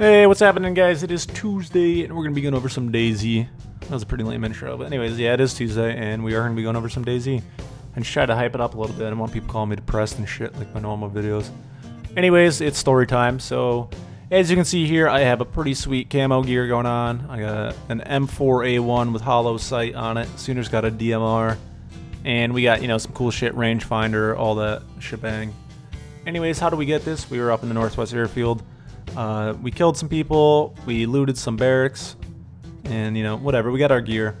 Hey, what's happening, guys? It is Tuesday, and we're going to be going over some DayZ. That was a pretty lame intro, but anyways, yeah, it is Tuesday, and we are going to be going over some DayZ. And try to hype it up a little bit. I don't want people calling me depressed and shit like my normal videos. Anyways, it's story time, so as you can see here, I have a pretty sweet camo gear going on. I got an M4A1 with holo sight on it. Sooner's got a DMR. And we got, you know, some cool shit, rangefinder, all that shebang. Anyways, how do we get this? We were up in the Northwest Airfield. Uh, we killed some people, we looted some barracks, and you know, whatever, we got our gear.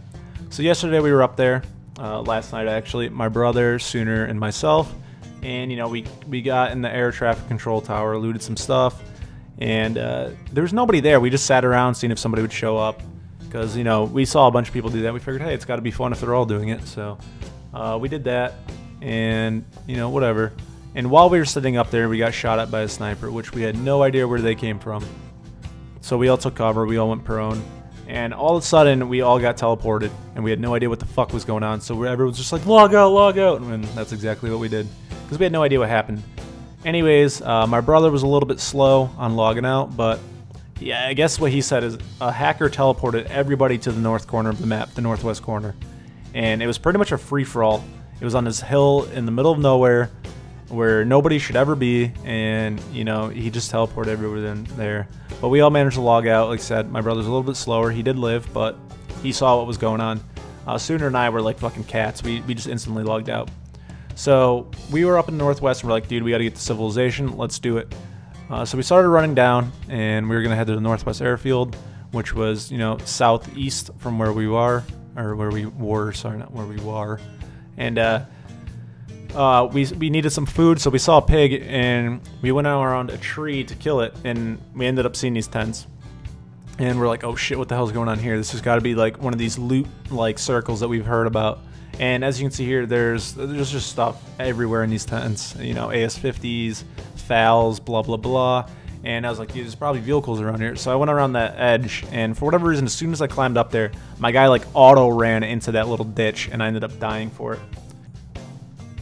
So yesterday we were up there, uh, last night actually, my brother, Sooner, and myself, and you know, we, we got in the air traffic control tower, looted some stuff, and uh, there was nobody there. We just sat around seeing if somebody would show up, because you know, we saw a bunch of people do that. We figured, hey, it's got to be fun if they're all doing it, so uh, we did that, and you know, whatever. And while we were sitting up there, we got shot at by a sniper, which we had no idea where they came from. So we all took cover, we all went prone, and all of a sudden we all got teleported, and we had no idea what the fuck was going on. So everyone was just like, log out, log out, and that's exactly what we did, because we had no idea what happened. Anyways, uh, my brother was a little bit slow on logging out, but yeah, I guess what he said is a hacker teleported everybody to the north corner of the map, the northwest corner, and it was pretty much a free for all. It was on this hill in the middle of nowhere where nobody should ever be, and you know he just teleported everyone there. But we all managed to log out. Like I said, my brother's a little bit slower. He did live, but he saw what was going on. Uh, Sooner and I were like fucking cats. We we just instantly logged out. So we were up in the northwest, and we're like, dude, we got to get to civilization. Let's do it. Uh, so we started running down, and we were gonna head to the northwest airfield, which was you know southeast from where we were, or where we were. Sorry, not where we were. And uh, uh, we, we needed some food, so we saw a pig and we went around a tree to kill it, and we ended up seeing these tents. And we're like, oh shit, what the hell's going on here? This has got to be like one of these loot like circles that we've heard about. And as you can see here, there's there's just stuff everywhere in these tents. You know, AS50s, FALs, blah blah blah. And I was like, there's probably vehicles around here. So I went around that edge, and for whatever reason, as soon as I climbed up there, my guy like auto ran into that little ditch, and I ended up dying for it.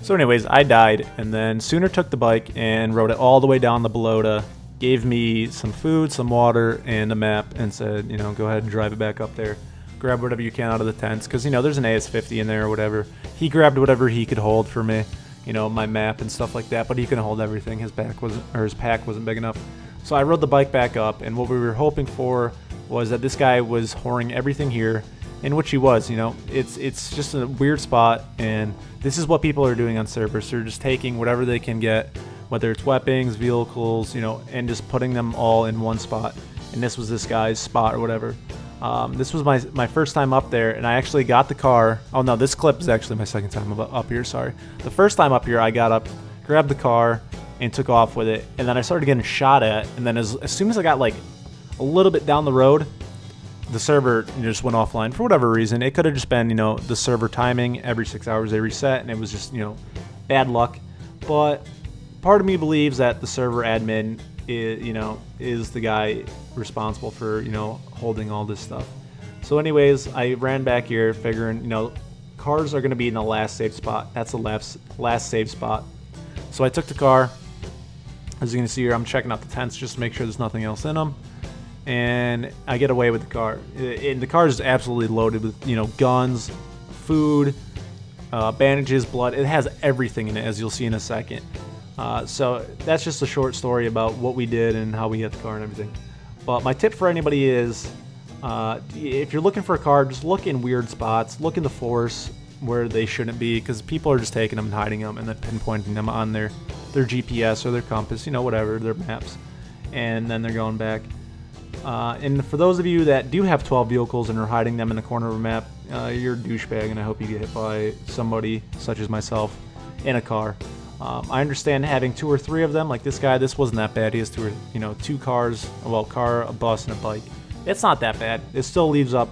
So anyways, I died, and then Sooner took the bike and rode it all the way down the Balota, gave me some food, some water, and a map, and said, you know, go ahead and drive it back up there. Grab whatever you can out of the tents, because, you know, there's an AS-50 in there or whatever. He grabbed whatever he could hold for me, you know, my map and stuff like that, but he couldn't hold everything. His back wasn't, or his pack wasn't big enough. So I rode the bike back up, and what we were hoping for was that this guy was whoring everything here, in which he was. You know, it's it's just a weird spot, and this is what people are doing on servers. They're just taking whatever they can get, whether it's weapons, vehicles, you know, and just putting them all in one spot. And this was this guy's spot or whatever. Um, this was my my first time up there, and I actually got the car. Oh no, this clip is actually my second time up here. Sorry, the first time up here, I got up, grabbed the car, and took off with it. And then I started getting shot at. And then as, as soon as I got like a little bit down the road, the server just went offline for whatever reason. It could have just been, you know, the server timing. Every six hours they reset, and it was just, you know, bad luck. But part of me believes that the server admin, is, you know, is the guy responsible for, you know, holding all this stuff. So, anyways, I ran back here, figuring, you know, cars are going to be in the last safe spot. That's the last last safe spot. So I took the car. As you can see here, I'm checking out the tents just to make sure there's nothing else in them and I get away with the car. And the car is absolutely loaded with you know guns, food, uh, bandages, blood. It has everything in it, as you'll see in a second. Uh, so that's just a short story about what we did and how we hit the car and everything. But my tip for anybody is, uh, if you're looking for a car, just look in weird spots. Look in the forest where they shouldn't be, because people are just taking them and hiding them and then pinpointing them on their their GPS or their compass, you know, whatever, their maps, and then they're going back. Uh, and for those of you that do have 12 vehicles and are hiding them in the corner of a map, uh, you're a douchebag, and I hope you get hit by somebody such as myself in a car. Um, I understand having two or three of them, like this guy. This wasn't that bad. He has two, or, you know, two cars, well, car, a bus, and a bike. It's not that bad. It still leaves up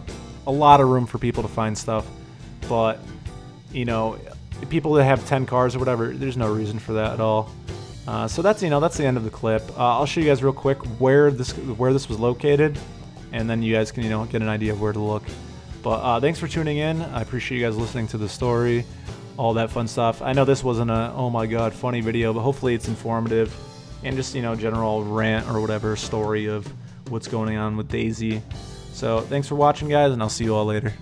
a lot of room for people to find stuff, but you know, people that have 10 cars or whatever, there's no reason for that at all. Uh, so that's you know that's the end of the clip. Uh, I'll show you guys real quick where this where this was located, and then you guys can you know get an idea of where to look. But uh, thanks for tuning in. I appreciate you guys listening to the story, all that fun stuff. I know this wasn't a oh my god funny video, but hopefully it's informative and just you know general rant or whatever story of what's going on with DayZ. So thanks for watching, guys, and I'll see you all later.